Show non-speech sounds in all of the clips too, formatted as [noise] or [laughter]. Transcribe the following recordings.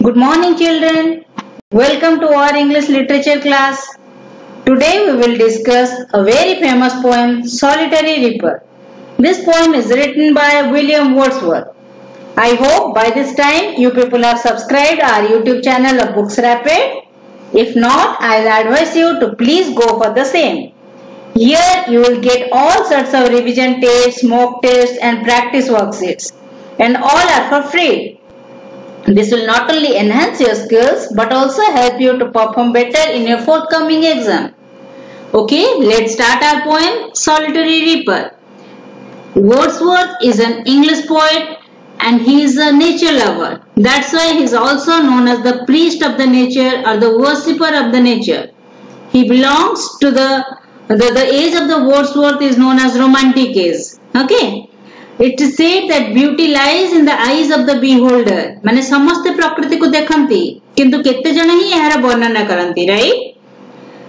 Good morning children. Welcome to our English literature class. Today we will discuss a very famous poem Solitary Reaper. This poem is written by William Wordsworth. I hope by this time you people have subscribed our YouTube channel of Books Rapid. If not, I'll advise you to please go for the same. Here you will get all sorts of revision tests, mock tests and practice worksheets. And all are for free. Mm-hmm. This will not only enhance your skills but also help you to perform better in your forthcoming exam. Okay, let's start our poem Solitary Reaper. Wordsworth is an English poet and he is a nature lover. That's why he is also known as the priest of the nature or the worshipper of the nature. He belongs to the, the, the age of the Wordsworth is known as romantic age. Okay. It is said that beauty lies in the eyes of the beholder. ମାନେ ସମସ୍ତେ ପ୍ରକୃତିକୁ ଦେଖନ୍ତି କିନ୍ତୁ କେତେ ଜଣ ହିଁ ଏହାର ବର୍ଣ୍ଣନା କରନ୍ତି right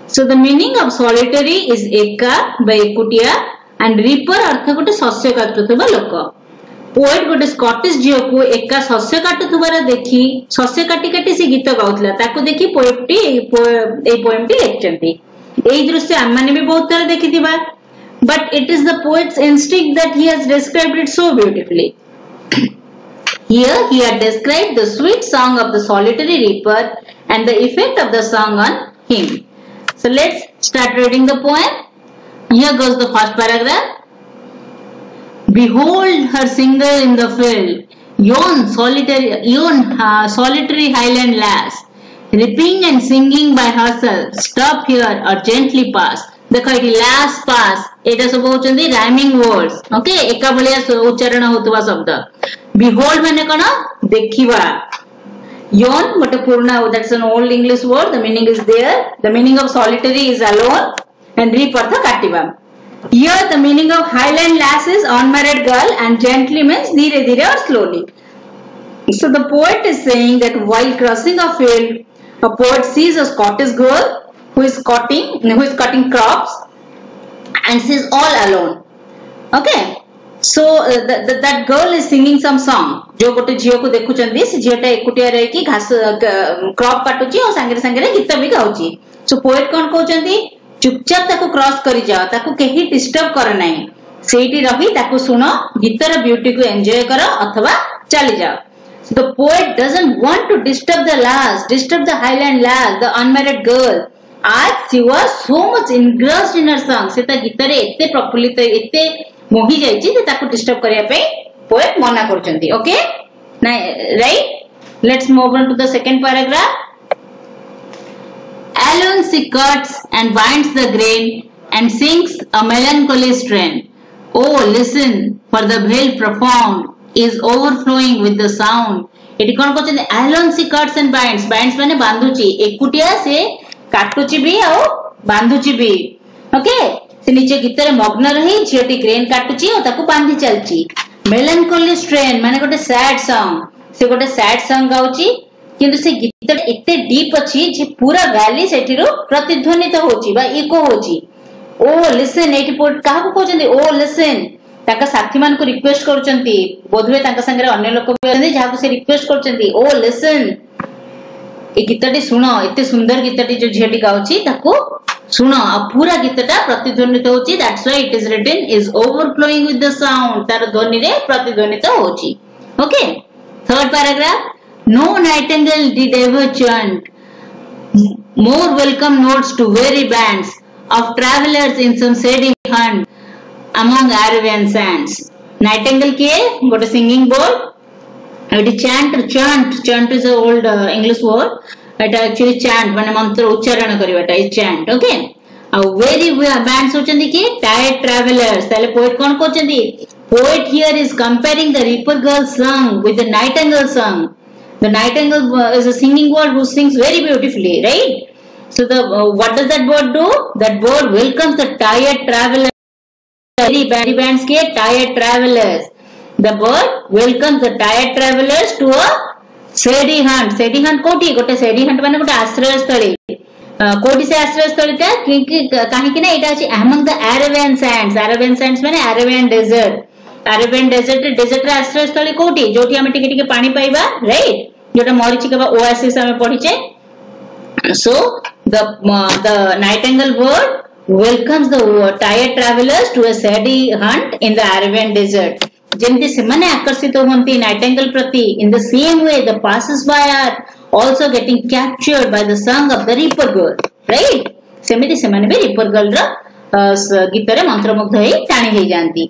So the meaning of solitary is ଏକା ବା ଏକୁଟିଆ and reaper ଅର୍ଥ ଗୋଟେ ଶସ୍ୟ କାଟୁଥିବା ଲୋକ ପୋଏଟ ଗୋଟେ ସ୍କଟିଶ ଝିଅକୁ ଏକା ଶସ୍ୟ କାଟୁଥିବାର ଦେଖି ଶସ୍ୟ କାଟି କାଟି ସେ ଗୀତ ଗାଉଥିଲା ତାକୁ ଦେଖି ପୋଏଟଟି ଏଇ ପୋଏମଟି ଲେଖିଛନ୍ତି ଏଇ ଦୃଶ୍ୟ ଆମମାନେ ବି ବହୁତ ଥର ଦେଖିଥିବା but it is the poet's instinct that he has described it so beautifully. Here he had described the sweet song of the solitary reaper and the effect of the song on him. So let's start reading the poem. Here goes the first paragraph. Behold her singer in the field, yon solitary, yon uh, solitary highland lass, ripping and singing by herself, stop here or gently pass. ଦେଖ ଏଠି last pass ଏଇଟା ସବୁ ହଉଛନ୍ତି rhyming words okay ଏକା ଭଳିଆ ଉଚ୍ଚାରଣ ହଉଥିବା ଶବ୍ଦ ବିହୋଲ୍ଡ ମାନେ କଣ ଦେଖିବା yon ଗୋଟେ ପୁରୁଣା that's an old english word the meaning is there the meaning of solitary is alone and reap ଅର୍ଥ କାଟିବା here the meaning of highland lass is unmarried girl and gently means ଧୀରେ ଧୀରେ or slowly so the poet is saying that while crossing a field a poet sees a scottish girl who is cutting who is cutting crops and she is all alone okay so uh, the, the, that girl is singing some song jo gote जो गोटे झील को देखुं से zeta एकुटिया रही घास crop काटुची और सांगे सांगे गीत भी गाउची सो पोएट कौन कहते चुपचाप ताको क्रॉस कर जाओ ताको केही डिस्टर्ब कर ना सेठी रही ताको सुन गीतर ब्यूटी को एंजॉय कर अथवा चली जाओ The poet doesn't want to disturb the lass, disturb the highland lass, the unmarried girl. as she was so much engrossed in her song ସେ ତା ଗୀତରେ ଏତେ ପ୍ରଫୁଲ୍ଲିତ ଏତେ ମୋହି ଯାଇଛି ଯେ ତାକୁ ଡିଷ୍ଟର୍ବ କରିବା ପାଇଁ ପୋଏଟ ମନା କରୁଛନ୍ତି okay right let's move on to the second paragraph alone she cuts and binds the grain and sings a melancholy strain oh listen for the veil profound is overflowing with the sound ଏଠି କଣ କହୁଛନ୍ତି alone she cuts and binds binds ମାନେ ବାନ୍ଧୁଛି ଏକୁଟିଆ ସେ କାଟୁଛି ବି ଆଉ ବାନ୍ଧୁଛି ବି ଓକେ ସେ ନିଜ ଗୀତରେ ମଗ୍ନ ରହି ଝିଅଟି ଗ୍ରେନ୍ କାଟୁଛି ଆଉ ତାକୁ ବାନ୍ଧି ଚାଲିଛି ମେଲାନକୋଲି ଷ୍ଟ୍ରେନ୍ ମାନେ ଗୋଟେ ସ୍ୟାଡ୍ ସଙ୍ଗ ସେ ଗୋଟେ ସ୍ୟାଡ୍ ସଙ୍ଗ ଗାଉଛି କିନ୍ତୁ ସେ ଗୀତଟା ଏତେ ଡିପ୍ ଅଛି ଯେ ପୁରା ଗାଲି ସେଠିରୁ ପ୍ରତିଧ୍ୱନିତ ହଉଛି ବା ଇକୋ ହଉଛି ଓ ଲିସେନ୍ ଏଇଠି କାହାକୁ କହୁଛନ୍ତି ଓ ଲିସେନ୍ ତାଙ୍କ ସାଥୀ ମାନଙ୍କୁ ରିକ୍ୱେଷ୍ଟ କରୁଛନ୍ତି ବୋଧହୁଏ ତାଙ୍କ ସାଙ୍ଗରେ ଅନ୍ୟ ଲୋକ ବି ଅଛନ୍ତି ଯାହାକୁ ସେ ରିକ୍ୱେଷ୍ଟ କରୁଛନ୍ତି ଓ ଲିସେନ୍ ଏ ଗୀତଟି ଶୁଣ ଏତେ ସୁନ୍ଦର ଗୀତଟି ଯୋଉ ଝିଅଟି ଗାଉଛି ତାକୁ ଶୁଣ ଆଉ ପୁରା ଗୀତଟା ପ୍ରତିଧ୍ୱନିତ ହଉଛି that's why it is written is overflowing with the sound ତାର ଧ୍ୱନିରେ ପ୍ରତିଧ୍ୱନିତ ହଉଛି okay third paragraph no nightingale did ever chant more welcome notes to weary bands of travelers in some shady hunt among Arabian sands. Nightingale କିଏ ଗୋଟେ singing board ଏଠି chant chant chant is old English word ଏଟା actually ଚାଣ୍ଟ ମାନେ ମନ୍ତ୍ର ଉଚ୍ଚାରଣ କରିବାଟା is ଚାଣ୍ଟ okay ଆଉ very ବ୍ୟାଣ୍ଡସ୍ ହଉଛନ୍ତି କି ଟାୟାର୍ଡ ଟ୍ରାଭେଲର୍ସ ତାହେଲେ ପୋଏଟ କଣ କହୁଛନ୍ତି poet here is comparing the reaper girl song with the nightingale song the nightingale is a singing bird who sings very beautifully right so the uh, what does that bird do that bird welcomes the tired travelers very bands ke tired travelers The bird welcomes the tired travelers to a shady haunt shady haunt कोटी गोटे सेडी Hunt माने गोटे आश्रयस्थली कोटी से आश्रयस्थली ता काहे ना एटा अछि among the Arabian sands Arabian sands माने Arabian desert Arabian desert desert रे आश्रयस्थली कोटी जोठी हमें टिके टिके पानी पाइबा राइट जोटा मरिछि केबा ओएसिस हमें पढिचे. So the the nightingale bird welcomes the tired travelers to a shady hunt in the Arabian desert. ଯେମିତି ସେମାନେ ଆକର୍ଷିତ ହୁଅନ୍ତି ନାଇଟାଙ୍ଗେଲ ପ୍ରତି in the same way the passes by are also getting captured by the song of the reaper girl right ସେମିତି ସେମାନେ ବି reaper girl ର ଗୀତରେ ମନ୍ତ୍ରମୁଗ୍ଧ ହେଇ ଟାଣି ହେଇଯାଆନ୍ତି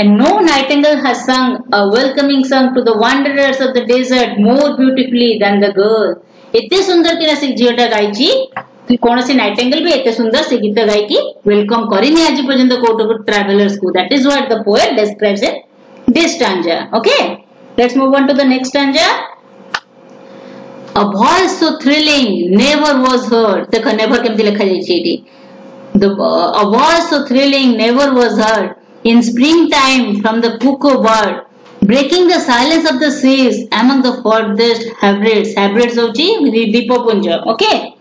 and no nightingale has sung a welcoming song to the wanderers of the desert more beautifully than the girl ଏତେ ସୁନ୍ଦର କିନା ସେ ଝିଅଟା ଗାଇଛି କୌଣସି ନାଇଟେଙ୍ଗେଲ ବି ଏତେ ସୁନ୍ଦର ସେ ଗୀତ ଗାଇକି ୱେଲକମ କରିନି ଆଜି ପର୍ଯ୍ୟନ୍ତ କୋଉଟକୁ ଟ୍ରାଭେଲର୍ସ କୁ that is what the poet describes in this stanza. Okay. Let's move on to the next stanza. A voice so thrilling never was heard. देखो never केमती लिखा जाए चाहिए The uh, a voice so thrilling never was heard in spring time from the cuckoo bird, breaking the silence of the seas among the farthest hybrids. Hybrids of ji dipopunja Okay.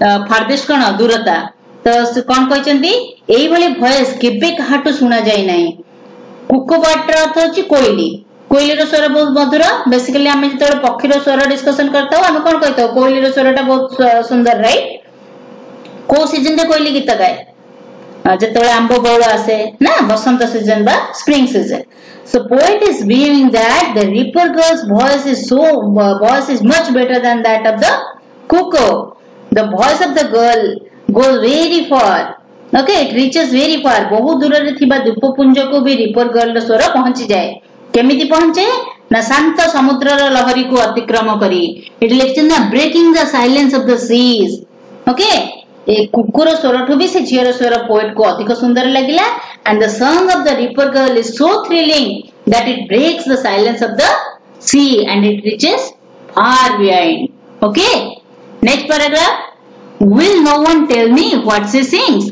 farthest कौन दूरता. तो कौन कहते यही भली भयस केवे काहाटू शुणा जाए नहीं କୁକ ବାର୍ଡର ଅର୍ଥ ହଉଛି କୋଇଲି କୋଇଲିର ସ୍ୱର ବହୁତ ମଧୁର ବେସିକାଲି ଆମେ ଯେତେବେଳେ ପକ୍ଷୀର ସ୍ୱର ଡିସ୍କସନ କରିଥାଉ ଆମେ କଣ କହିଥାଉ କୋଇଲିର ସ୍ୱରଟା ବହୁତ ସୁନ୍ଦର ରାଇଟ କୋଉ ସିଜନରେ କୋଇଲି ଗୀତ ଗାଏ ଯେତେବେଳେ ଆମ୍ବ ବଉଳ ଆସେ ନା ବସନ୍ତ ସିଜନ ବା spring season So poet is viewing that the reaper girl's voice is so uh, voice is much better than that of the cuckoo. The voice of the girl goes very far. Okay, it reaches very far. ବହୁତ ଦୂରରେ ଥିବା ଦ୍ୱୀପପୁଞ୍ଜକୁ ବି reaper ଗର୍ଲର ସ୍ୱର ପହଞ୍ଚି ଯାଏ କେମିତି ପହଞ୍ଚେ ନା ଶାନ୍ତ ସମୁଦ୍ରର ଲହରୀକୁ ଅତିକ୍ରମ କରି ଏଠି ଲେଖିଛନ୍ତି ନା breaking the silence of the seas okay ଏ କୁକୁର ସ୍ୱରଠୁ ବି ସେ ଝିଅର ସ୍ୱର ପୋଏଟକୁ ଅଧିକ ସୁନ୍ଦର ଲାଗିଲା and the song of the reaper girl is so thrilling that it breaks the silence of the sea and it reaches far behind okay next paragraph will no one tell me what she sings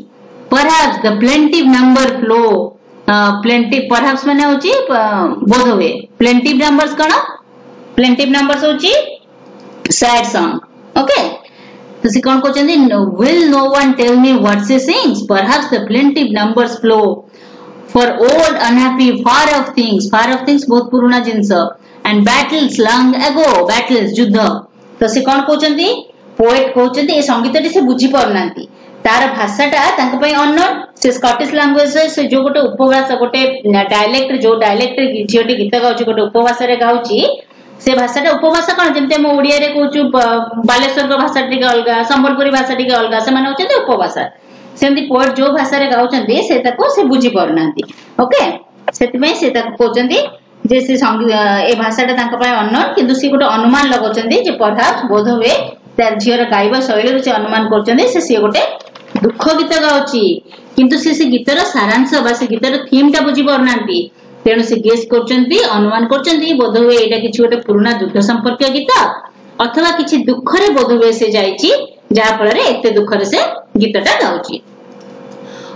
perhaps the plaintive number flow uh, plaintive perhaps ମାନେ ହଉଛି ବୋଧ ହୁଏ plaintive numbers କଣ plaintive numbers ହଉଛି sad song okay ତ ସେ କଣ କହୁଛନ୍ତି will no one tell me what she sings perhaps the plaintive numbers flow for old unhappy far off things far off things ବହୁତ ପୁରୁଣା ଜିନିଷ and battles long ago battles ଯୁଦ୍ଧ ତ ସେ କଣ କହୁଛନ୍ତି ପୋଏଟ କହୁଛନ୍ତି ଏ ସଙ୍ଗୀତଟି ସେ ବୁଝି ପାରୁନାହାନ୍ତି ତାର ଭାଷାଟା ତାଙ୍କ ପାଇଁ ଅନନୋନ ସେ ସ୍କଟିଶ ଲାଙ୍ଗୁଏଜ ସେ ଯୋଉ ଗୋଟେ ଉପଭାଷା ଗୋଟେ ଡାଇଲେକ୍ଟ ଯୋଉ ଡାଇଲେକ୍ଟ ଝିଅଟି ଗୀତ ଗାଉଛି ଗୋଟେ ଉପଭାଷାରେ ଗାଉଛି ସେ ଭାଷାଟା ଉପଭାଷା କଣ ଯେମିତି ଆମେ ଓଡିଆରେ କହୁଛୁ ବାଲେଶ୍ୱରଙ୍କ ଭାଷା ଟିକେ ଅଲଗା ସମ୍ବଲପୁରୀ ଭାଷା ଟିକେ ଅଲଗା ସେମାନେ ହଉଛନ୍ତି ଉପଭାଷା ସେମିତି ପୋଏଟ ଯୋଉ ଭାଷାରେ ଗାଉଛନ୍ତି ସେ ତାକୁ ସେ ବୁଝି ପାରୁନାହାନ୍ତି ଓକେ ସେଥିପାଇଁ ସେ ତାକୁ କହୁଛନ୍ତି ଯେ ସେ ଏ ଭାଷାଟା ତାଙ୍କ ପାଇଁ ଅନନୋନ କିନ୍ତୁ ସେ ଗୋଟେ ଅନୁମାନ ଲଗାଉଛନ୍ତି ଯେ ପରହାପ୍ସ ବୋଧ ହୁଏ ତାର ଝିଅର ଗାଇବା ଶୈଳୀରୁ ସେ ଅନୁମାନ କରୁଛନ୍ତି ସେ ସିଏ ଗୋଟେ ଦୁଃଖ ଗୀତ ଗାଉଛି କିନ୍ତୁ ସେ ସେ ଗୀତର ସାରାଂଶ ବା ସେ ଗୀତର ଥିମ୍ ଟା ବୁଝି ପାରୁନାହାନ୍ତି ତେଣୁ ସେ ଗେସ୍ କରୁଛନ୍ତି ଅନୁମାନ କରୁଛନ୍ତି ବୋଧ ହୁଏ ଏଇଟା କିଛି ଗୋଟେ ପୁରୁଣା ଯୁଦ୍ଧ ସମ୍ପର୍କୀୟ ଗୀତ ଅଥବା କିଛି ଦୁଃଖରେ ବୋଧ ହୁଏ ସେ ଯାଇଛି ଯାହା ଫଳରେ ଏତେ ଦୁଃଖରେ ସେ ଗୀତଟା ଗାଉଛି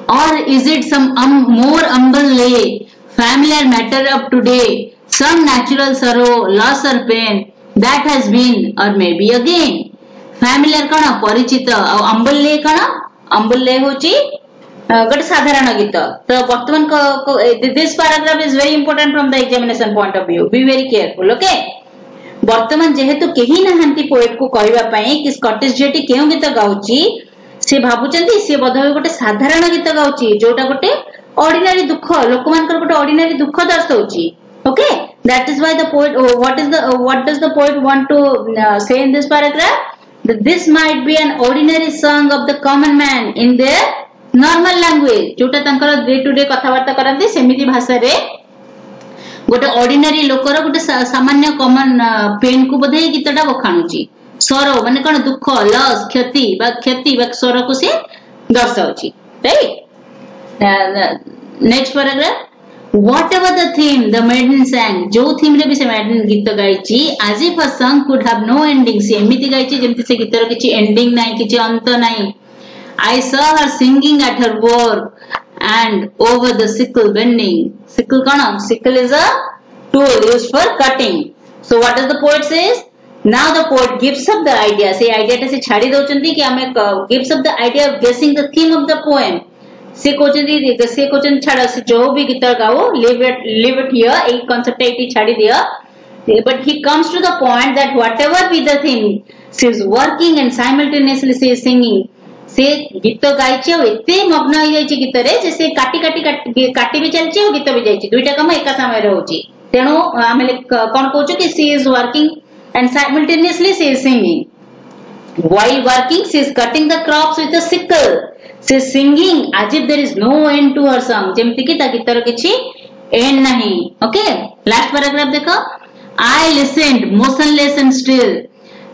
or is it some um, more humble lay familiar matter of today some natural sorrow loss or pain that has been or maybe again familiar କଣ ପରିଚିତ ଆଉ ଅମ୍ବଲ୍ଲେ କଣ अम्बुले हूँ गोटे साधारण गीत तो बर्तमान this paragraph is very important from the examination point of view be very careful okay बर्तमान जेहेतु केही नाहांती पोएट को कहबा कि स्कॉटिश झीटी क्यों गीत गाउची से भावुं से बधवे गोटे साधारण गीत गाउची जोटा गोटे ऑर्डिनरी दुख लोकमानकर गोटे ऑर्डिनरी दुख दर्शाउची okay that is why the poet what is the what does the poet want to say in this paragraph that this might be an ordinary song of the common man in their normal language ଯୋଉଟା ତାଙ୍କର day to day କଥାବାର୍ତ୍ତା କରନ୍ତି ସେମିତି ଭାଷାରେ ଗୋଟେ ordinary ଲୋକର ଗୋଟେ ସାମାନ୍ୟ କମନ ପେନ୍ କୁ ବୋଧେ ଗୀତଟା ବଖାଣୁଛି ସ୍ୱର ମାନେ କଣ ଦୁଃଖ ଲସ୍ କ୍ଷତି ବା କ୍ଷତି ବା ସ୍ୱରକୁ ସେ ଦର୍ଶାଉଛି right next paragraph whatever the theme the maiden sang जो theme रे भी से maiden गीत गाइची as if a song could have no ending से एमिति गाइची जेमति से गीतर किछि ending नाही किछि अंत नाही I saw her singing at her work and over the sickle bending sickle kana sickle is a tool used for cutting so what does the poet says now the poet gives up the idea से idea टा से छाड़ी दउचंती कि हमें gives up the idea of guessing the theme of the poem ସେ କହୁଛନ୍ତି ସେ କହୁଛନ୍ତି ଛାଡ ସେ ଯୋଉ ବି ଗୀତ ଗାଉ leave it leave it here ଏଇ କନସେପ୍ଟ ଏଇଠି ଛାଡି ଦିଅ but he comes to the point that whatever be the thing she is working and simultaneously she is singing ସେ ଗୀତ ଗାଇଛି ଆଉ ଏତେ ମଗ୍ନ ହେଇଯାଇଛି ଗୀତରେ ଯେ ସେ କାଟି କାଟି କାଟି ବି ଚାଲିଛି ଆଉ ଗୀତ ବି ଯାଇଛି ଦୁଇଟା କାମ ଏକା ସମୟରେ ହଉଛି ତେଣୁ ଆମେ କଣ କହୁଛୁ କି she is working and simultaneously she is singing. While working, she is cutting the crops with a sickle. She is singing as if there is no end to her song. ଯେମିତି କି ତା ଗୀତର କିଛି end ନାହିଁ. Okay? Last paragraph ଦେଖ. I listened motionless and still.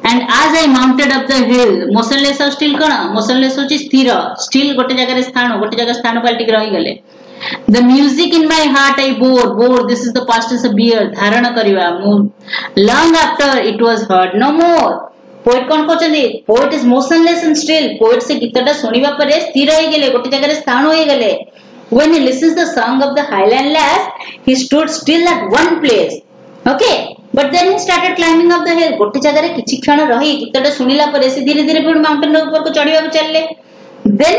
And as I mounted up the hill, motionless ଆଉ still କଣ? motionless ହଉଛି ସ୍ଥିର. still ଗୋଟେ ଜାଗାରେ ସ୍ଥାନ, ଗୋଟେ ଜାଗା ସ୍ଥାନ ପାଲଟିକି ରହିଗଲେ. The music in my heart I bore, bore, this is the past tense of bear, ଧାରଣ କରିବା, ମୁଁ long after it was heard no more. poet କଣ କରୁଛନ୍ତି? poet is motionless and still. poet ସେ ଗୀତଟା ଶୁଣିବା ପରେ ସ୍ଥିର ହେଇଗଲେ, ଗୋଟେ ଜାଗାରେ ସ୍ଥାନ ହେଇଗଲେ. When he listens the song of the Highland lass, he stood still at one place. Okay? But then he started climbing up the hill. ଗୋଟେ ଜାଗାରେ କିଛି କ୍ଷଣ ରହି ଗୀତଟା ଶୁଣିଲା ପରେ ସେ ଧୀରେ ଧୀରେ ପୁଣି ମାଉଣ୍ଟେନ ଉପରକୁ ଚଢିବାକୁ ଚାଲିଲେ. Then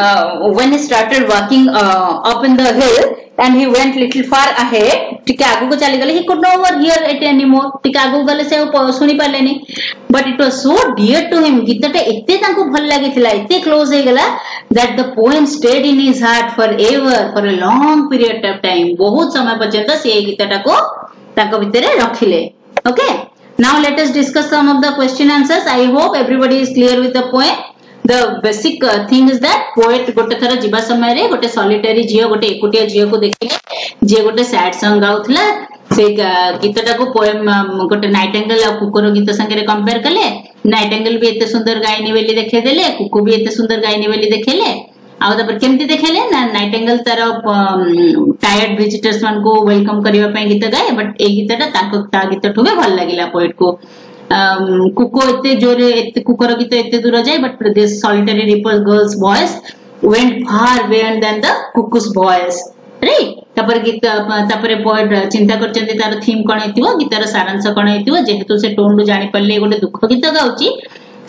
uh, when he started walking uh, up in the hill and he went little far ahead टिके आगे चली गले he could nowhere hear at any more टिके आगे गले से शुणी पारे but it was so dear to him गीतटा एत भल लगी क्लोज हो गला that the poem stayed in his heart for ever for a long period of time बहुत समय पर्यंत से गीतटा को ताको भितरे रखिले okay now let us discuss some of the question answers I hope everybody is clear with the poem the basic uh, thing is that poet ଗୋଟେ ଥର ଯିବା ସମୟରେ ଗୋଟେ solitary ଝିଅ ଗୋଟେ ଏକୁଟିଆ ଝିଅକୁ ଦେଖିଲେ ଯିଏ ଗୋଟେ sad song ଗାଉଥିଲା ସେ ଗୀତଟାକୁ poem ଗୋଟେ ନାଇଟେଙ୍ଗେଲ ଆଉ କୁକୁର ଗୀତ ସାଙ୍ଗରେ କମ୍ପେୟାର କଲେ ନାଇଟେଙ୍ଗେଲ ବି ଏତେ ସୁନ୍ଦର ଗାଇନି ବୋଲି ଦେଖେଇଦେଲେ କୁକୁ ବି ଏତେ ସୁନ୍ଦର ଗାଇନି ବୋଲି ଦେଖେଇଲେ ଆଉ ତାପରେ କେମିତି ଦେଖେଇଲେ ନା ନାଇଟେଙ୍ଗେଲ ତାର ଟାୟାର୍ଡ ଭିଜିଟର୍ସ ମାନଙ୍କୁ ୱେଲକମ କରିବା ପାଇଁ ଗୀତ ଗାଏ ବଟ ଏଇ ଗୀତଟା ତାଙ୍କ ତା ଗୀତଠୁ ବି ଭଲ ଲାଗିଲା ପୋଏଟକୁ କୁକୁ ଏତେ ଜୋରେ ଏତେ କୁକର ଗୀତ ଏତେ ଦୂର ଯାଏ but this solitary reaper girl's voice went far beyond than the cuckoo's voice right ତାପରେ ଗୀତ ତାପରେ ପୋଏଟ ଚିନ୍ତା କରିଛନ୍ତି ତାର ଥିମ୍ କଣ ହେଇଥିବ ଗୀତର ସାରାଂଶ କଣ ହେଇଥିବ ଯେହେତୁ ସେ ଟୋନ ରୁ ଜାଣିପାରିଲେ ଗୋଟେ ଦୁଃଖ ଗୀତ ଗାଉଛି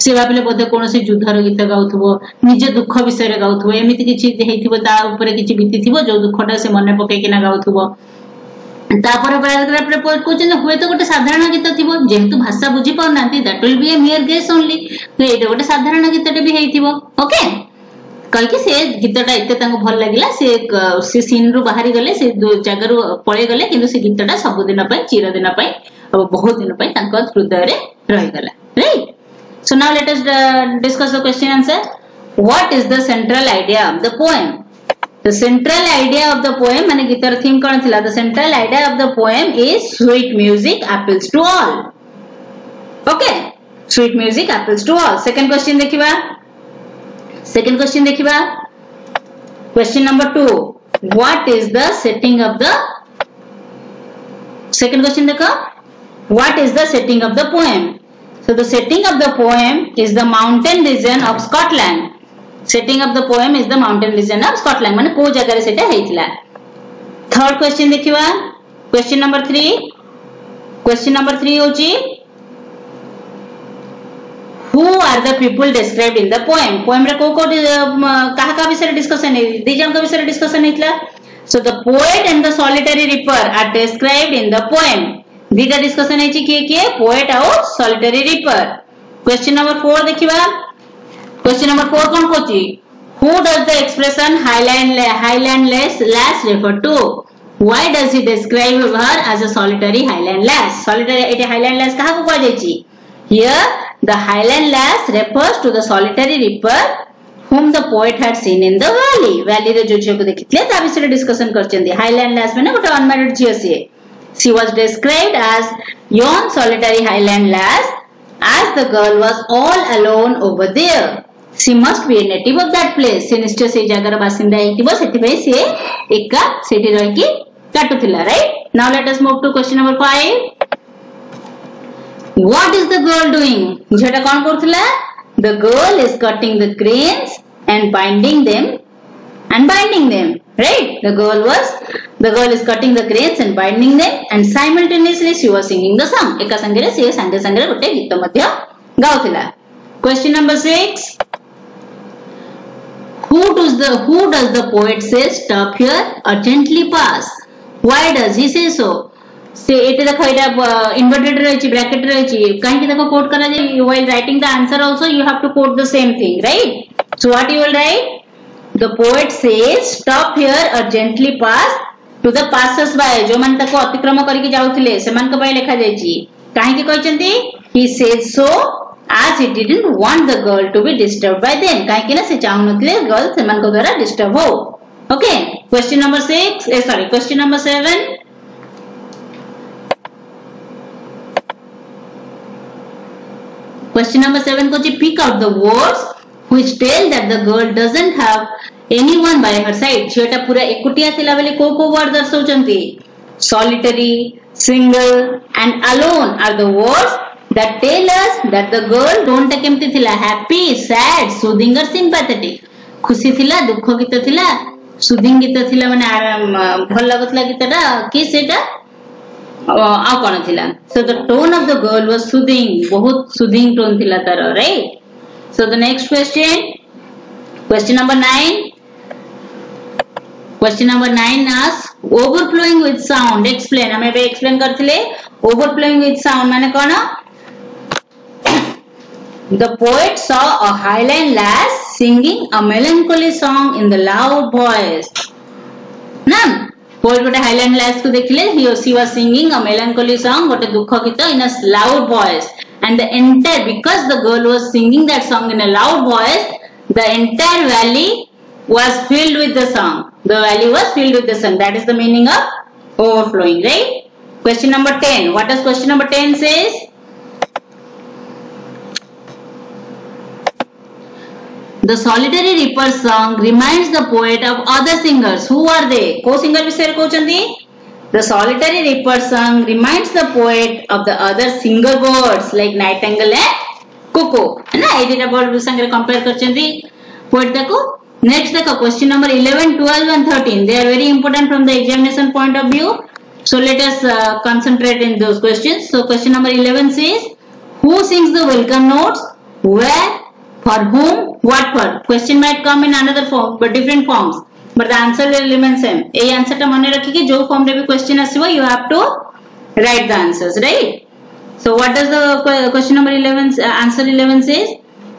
ସେ ଭାବିଲେ ବୋଧେ କୌଣସି ଯୁଦ୍ଧର ଗୀତ ଗାଉଥିବ ନିଜ ଦୁଃଖ ବିଷୟରେ ଗାଉଥିବ ଏମିତି କିଛି ହେଇଥିବ ତା ଉପରେ କିଛି ବିତିଥିବ ଯୋଉ ଦୁଃଖଟା ସେ ମନେ ପକେଇକିନା ଗାଉଥିବ ତାପରେ ପ୍ୟାରାଗ୍ରାଫରେ ପୋଏଟ କହୁଛନ୍ତି ହୁଏତ ଗୋଟେ ସାଧାରଣ ଗୀତ ଥିବ ଯେହେତୁ ଭାଷା ବୁଝି ପାରୁନାହାନ୍ତି that will be a mere guess only ଏଇଟା ଗୋଟେ ସାଧାରଣ ଗୀତଟେ ବି ହେଇଥିବ ଓକେ କହିକି ସେ ଗୀତଟା ଏତେ ତାଙ୍କୁ ଭଲ ଲାଗିଲା ସେ ସେ ସିନ୍ ରୁ ବାହାରି ଗଲେ ସେ ଜାଗାରୁ ପଳେଇ ଗଲେ କିନ୍ତୁ ସେ ଗୀତଟା ସବୁଦିନ ପାଇଁ ଚିରଦିନ ପାଇଁ ବହୁତ ଦିନ ପାଇଁ ତାଙ୍କ ହୃଦୟରେ ରହିଗଲା right So now let us uh, discuss the question answer. What is the central idea of the central idea of the poem मान गीत थीम कौन थी the central idea of the poem is sweet music appeals to all okay sweet music appeals to all second question देखा second question देखा question number two what is the setting of the second question देखो. What is the setting of the poem so the setting of the poem is the mountain region of Scotland Setting of the poem is the mountain region of Scotland. माने को जगह सेटा हेइतला. Third question देखिबा. Question number 3. Question number 3 होची Who are the people described in the poem? Poem रे को को कहा का विषय डिस्कशन है दी जन का विषय discussion हेइतला. So the poet and the solitary reaper are described in the poem. ଦୁଇଟା ଡିସ୍କସନ ହେଇଛି କିଏ କିଏ ପୋଏଟ ଆଉ solitary reaper question number four ଦେଖିବା Question number 4 कौन Kochi. Who does the expression highland, highlandless lass refer to? Why does he describe her as a solitary highland lass? Solitary ये a highland lass kaha ko kahe Here the highland lass refers to the solitary reaper whom the poet had seen in the valley. Valley तो जो झियो को देखिथिले ता विषय discussion करछन्ती. Highland lass माने गोटे unmarried झियो से. She was described as yon solitary highland lass as the girl was all alone over there She must be a native of that place. ସେ ନିଶ୍ଚୟ ସେଇ ଜାଗାର ବାସିନ୍ଦା ହେଇଥିବ ସେଥିପାଇଁ ସେ ଏକା ସେଠି ରହିକି କାଟୁଥିଲା right? Now let us move to question number 5. What is the girl doing? ଝିଅଟା କ'ଣ କରୁଥିଲା? The girl is cutting the grains and binding them and binding them. Right? The girl was, the girl is cutting the grains and binding them and simultaneously she was singing the song. ଏକା ସାଙ୍ଗରେ ସେ ସାଙ୍ଗେ ସାଙ୍ଗରେ ଗୋଟେ ଗୀତ ମଧ୍ୟ ଗାଉଥିଲା. Question number 6. Who does the who does the poet say stop here urgently pass? Why does he say so? से एटे देखो एटा इन्वर्टेड रहिछि ब्रैकेट रहिछि काहे देखो कोट करा writing the answer also you have to quote the same thing right so what you will write the poet says stop here or gently pass to the passers by जो मान तको अतिक्रम करके जाउथिले सेमान को पय लिखा जायछि as he didn't want the girl to be disturbed by them. କାହିଁକି ନା ସେ ଚାହୁଁନଥିଲେ girl को द्वारा disturb हो. Okay. Question number 6, eh, sorry, question number 7. Question number 7 Kochi pick out the words which tell that the girl doesn't have anyone by her side. ଝିଅଟା ପୁରା ଏକୁଟିଆ ଥିଲା ବେଳେ କୋଉ solitary, single and alone are the words that tell us that the girl don't କେମିତି ଥିଲା? Happy, sad, soothing or sympathetic. ଖୁସି ଥିଲା, ଦୁଃଖ ଗୀତ ଥିଲା, ସୁଦିଂ ଗୀତ ଥିଲା ମାନେ ଭଲ ଲାଗୁଥିଲା ଗୀତଟା କି ସେଇଟା ଆଉ କଣ ଥିଲା so the tone of the girl was soothing ବହୁତ soothing tone ଥିଲା ତାର right so the next question question number 9 question number 9 asks overflowing with sound explain ଆମେ ଏବେ explain କରିଥିଲେ overflowing with sound ମାନେ କଣ The poet saw a highland lass singing a melancholy song in the loud voice. ନା poet ଗୋଟେ highland lass କୁ ଦେଖିଲେ he or she was singing a melancholy song ଗୋଟେ ଦୁଃଖ ଗୀତ in a loud voice and the entire because the girl was singing that song in a loud voice the entire valley was filled with the song the valley was filled with the song that is the meaning of overflowing right question number 10 what does question number 10 says The solitary reaper song reminds the poet of other singers. Who are they? Co-singer विषय कहउचंदी The solitary reaper song reminds the poet of the other singer birds like nightingale and cuckoo. है ना ये दिटा bird संगे compare करचंदी poet देखो next देखो question number 11 12 and 13 they are very important from the examination point of view so let us uh, concentrate in those questions so question number 11 says who sings the welcome notes where for whom, what for? Question might come in another form, but different forms. But the answer will remain same. A answer टा मने रखिए जो form रे भी question आसिबो you have to write the answers, right? So what does the question number 11 uh, answer 11 says?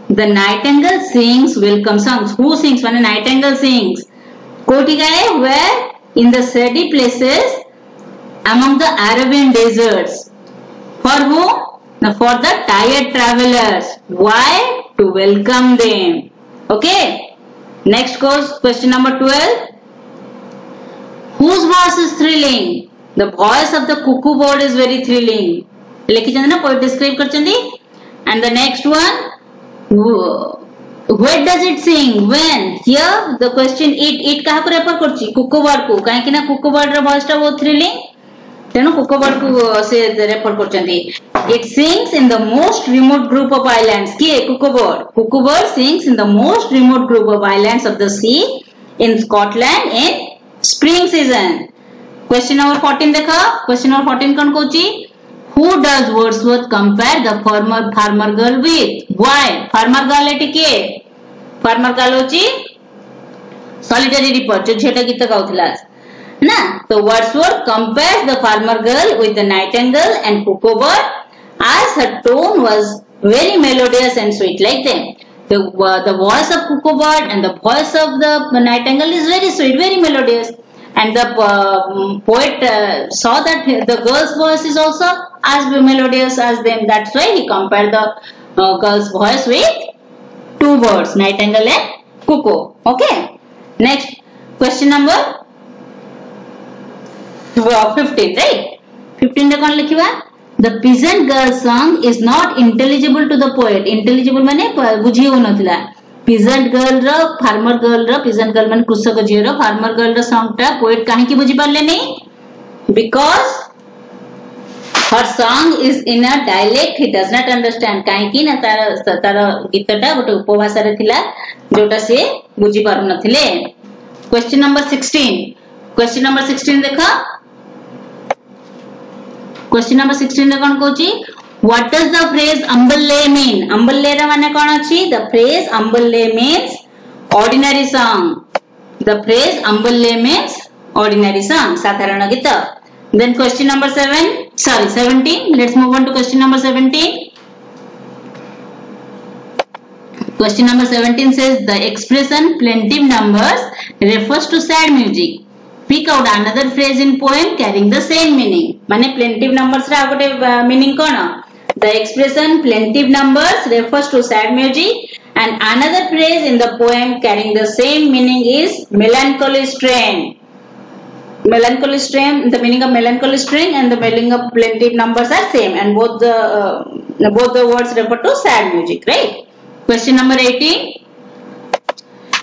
The nightingale sings welcome songs. Who sings? When a nightingale sings. कोटि गए where in the shady places among the Arabian deserts. For whom? For the tired travelers. Why? to welcome them. Okay. Next goes question number 12. Whose voice is thrilling? The voice of the cuckoo bird is very thrilling. लिखिଛନ୍ତି na poet describe करचंदी. And the next one. Where does it sing? When? Here the question it it kaha ko refer करची? Cuckoo bird ko kahe ki na cuckoo bird ra voice ta bahut thrilling. ତେଣୁ cuckoo bird କୁ ସେ refer କରୁଛନ୍ତି it sings in the most remote group of islands କିଏ cuckoo bird cuckoo bird sings in the most remote group of islands of the sea in Scotland in spring season question number 14 ଦେଖ question number 14 କଣ କହୁଛି who does Wordsworth compare the farmer farmer girl with why farmer girl ଏଠି କିଏ farmer girl ହଉଛି solitary reaper ଯୋଉ ଝିଅଟା ଗୀତ ଗାଉଥିଲା ନା so Wordsworth compares the farmer girl with the nightingale and cuckoo bird as her tone was very melodious and sweet like them. The uh, the voice of cuckoo bird and the voice of the nightingale is very sweet very melodious. And the uh, poet uh, saw that the girl's voice is also as melodious as them. That's why he compared the uh, girl's voice with two birds nightingale and cuckoo okay? Next question number The peasant 15 song is not intelligible to the poet. Intelligible माने बुझी हो ना थला. Peasant girl रा, farmer girl रा, peasant girl माने कृषक झियो रो farmer girl रा song टा poet कहीं की बुझी पाले नहीं her song is in a dialect he does not understand. कहीं की ना तार तार गीतटा गोटे पोवासा रे थला जोटा से बुझी पारू ना थले. Question number sixteen. Question number sixteen देखा. क्वेश्चन नंबर सिक्सटीन रे कौन कौन what does the phrase humble lay mean humble lay रे माने कोन अछि the phrase humble lay means ordinary song the phrase humble lay means ordinary song साधारण गीत then question number 7 sorry 17 let's move on to question number 17 question number 17 says the expression plaintive numbers refers to sad music pick out another phrase in poem carrying the same meaning माने plaintive numbers रा गोटे meaning cone the expression plaintive numbers refers to sad music and another phrase in the poem carrying the same meaning is melancholy strain melancholy strain the meaning of melancholy strain and the meaning of plaintive numbers are same and both the uh, both the words refer to sad music right question number 18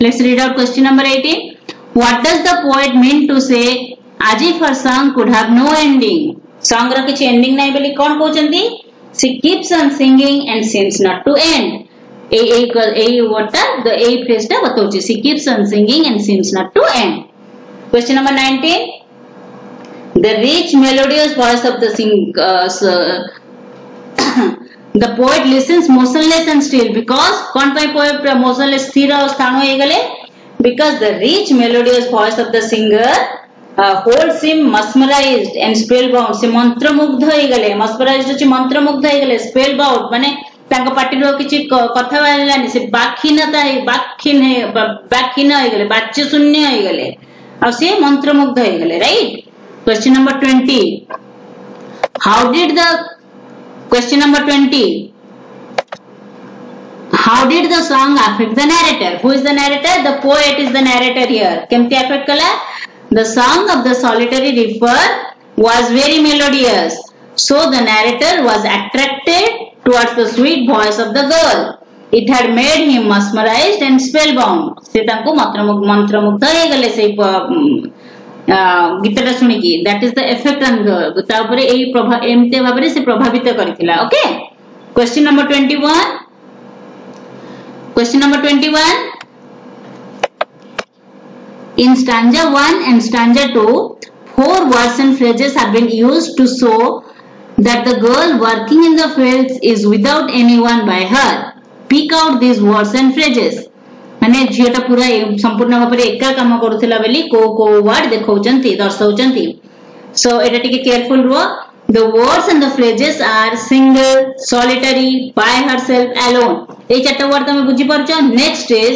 let's read out question number 18 What does the poet mean to say? As her song could have no ending. Song rakichi ending nahi bali kon pochandi? She keeps on singing and seems not to end. A A girl A what the A phrase da vatochi. She keeps on singing and seems not to end. Question number 19. The rich melodious voice of the sing, uh, [coughs] the poet listens motionless and still because kon pai poet motionless sthira sthano egale? gale? because the rich melodious voice of the singer uh, holds him mesmerized and spellbound. ସେ ମନ୍ତ୍ରମୁଗ୍ଧ ହେଇଗଲେ mesmerized ଅଛି ମନ୍ତ୍ରମୁଗ୍ଧ ହେଇଗଲେ spellbound ମାନେ ତାଙ୍କ ପାଟିରୁ କିଛି କଥା ବାହାରିଲାନି ସେ ବାକ୍ଷୀନତା ହେଇ ବାକ୍ଷୀନ ବାକ୍ଷୀନ ହେଇଗଲେ ବାଚ୍ୟ ଶୂନ୍ୟ ହେଇଗଲେ ଆଉ ସେ ମନ୍ତ୍ରମୁଗ୍ଧ ହେଇଗଲେ right question number twenty how did the question number twenty how did the song affect the narrator who is the narrator the poet is the narrator here kemti affect kala the song of the solitary reaper was very melodious so the narrator was attracted towards the sweet voice of the girl it had made him mesmerized and spellbound ସେ ତାଙ୍କୁ ମନ୍ତ୍ରମୁଗ୍ଧ ହେଇଗଲେ ସେଇ ଗୀତଟା ଶୁଣିକି that is the effect on girl ତା ଉପରେ ଏଇ ଏମିତି ଭାବରେ ସେ ପ୍ରଭାବିତ କରିଥିଲା okay question number twenty one Question number twenty one In stanza 1 and stanza 2, four words and phrases have been used to show that the girl working in the fields is without anyone by her. Pick out these words and phrases. ମାନେ ଝିଅଟା ପୁରା ସମ୍ପୂର୍ଣ୍ଣ ଭାବରେ ଏକା କାମ କରୁଥିଲା ବୋଲି କୋଉ କୋଉ ୱାର୍ଡ ଦେଖାଉଛନ୍ତି ଦର୍ଶାଉଛନ୍ତି ସୋ ଏଇଟା ଟିକେ କେୟାରଫୁଲ ରୁହ The words and the phrases are single, solitary, by herself, alone. এই চারটা ওয়ার্ড তুমি বুঝি পারছ next is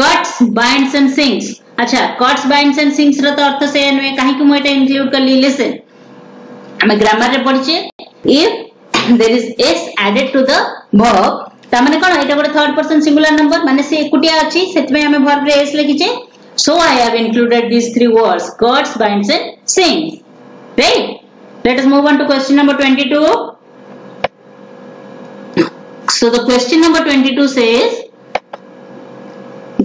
cuts binds and sings আচ্ছা কটস বাইন্ডস এন্ড সিংস র তো অর্থ সে নুহে কাহিকি মু এটা ইনক্লুড করলি লিসন আমি গ্রামার রে পড়ছে if there is S added to the verb তার মানে কোন এটা গোটে থার্ড পারসন সিঙ্গুলার নাম্বার মানে সে একুটিয়া আছে সেতমে আমি ভার্ব রে এস লিখিছে so i have included these three words gods binds and sings right let us move on to question number 22 so the question number 22 says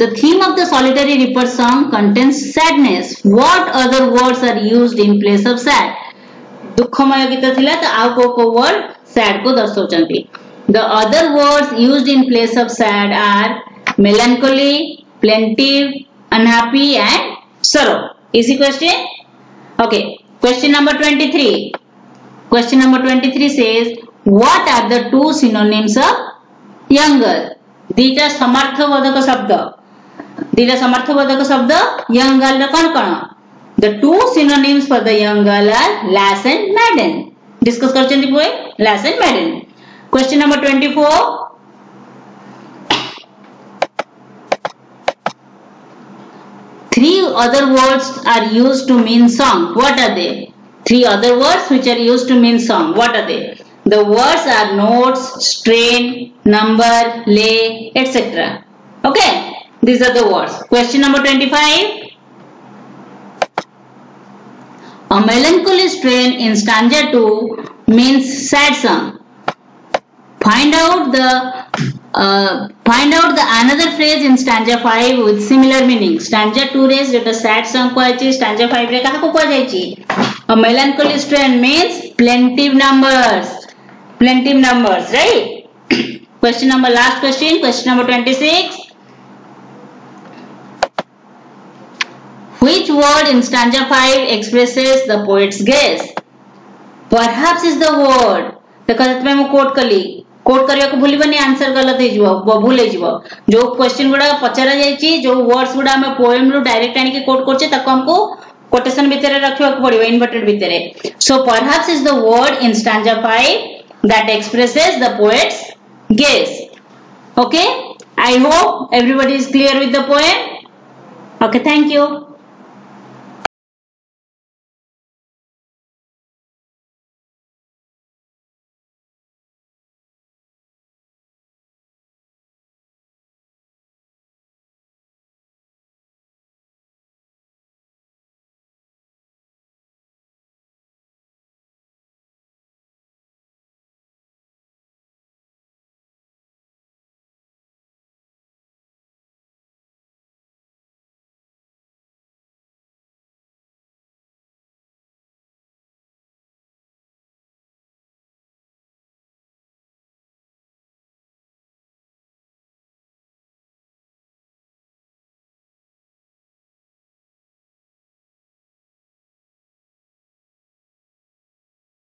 the theme of the solitary reaper song contains sadness what other words are used in place of sad ଦୁଃଖମୟ ଗୀତ ଥିଲା ତ ଆଉ କୋଉ କୋଉ ward sad କୁ ଦର୍ଶାଉଛନ୍ତି The other words used in place of sad are melancholy, plaintive, unhappy and sorrow. Easy question? Okay. Question number 23. Question number 23 says, what are the two synonyms of young girl? ଦିଟା ସମର୍ଥବୋଧକ ଶବ୍ଦ ଦିଟା ସମର୍ଥବୋଧକ ଶବ୍ଦ young girl ର କଣ କଣ The two synonyms for the young girl are lass and maiden. Discuss କରିଛନ୍ତି ପୁଏ lass and maiden. Question number 24. Three other words are used to mean song. What are they? Three other words which are used to mean song. What are they? The words are notes, strain, number, lay, etc. Okay, these are the words. Question number 25. A melancholy strain in stanza 2 means sad song. Find out the uh, find out the another phrase in stanza 5 with similar meaning. Stanza 2 रे a sad song कहछि stanza 5 रे काहा को कहछि A melancholy strain means plaintive numbers. plenty of numbers right question number last question question number 26 Which word in stanza 5 expresses the poet's guess? Perhaps is the word. तो गलत में quote kali coat करने को भूल answer गलत हो भूल जो क्वेश्चन गुड़ा पचरा जाइए जो वर्ड्स गुड़ा आम पोएम रु डायरेक्ट आनिक कोट करछे हमको कोटेशन भितर रखा पड़ो इनवर्टेड भितर so perhaps is the word in stanza 5 that expresses the poet's gaze. okay? I hope everybody is clear with the poem. Okay thank you